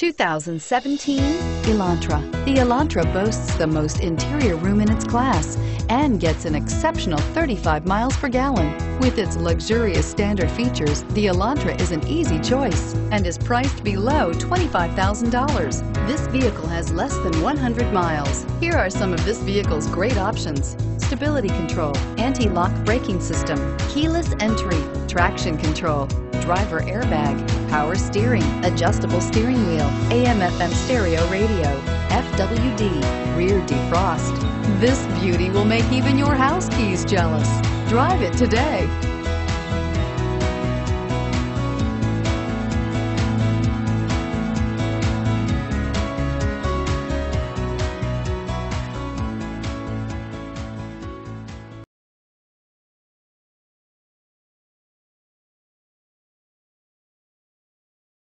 2017 Elantra. The Elantra boasts the most interior room in its class and gets an exceptional 35 miles per gallon. With its luxurious standard features, the Elantra is an easy choice and is priced below $25,000. This vehicle has less than 100 miles. Here are some of this vehicle's great options. Stability control, anti-lock braking system, keyless entry, traction control, driver airbag, power steering, adjustable steering wheel, AM FM stereo radio, FWD, rear defrost. This beauty will make even your house keys jealous. Drive it today.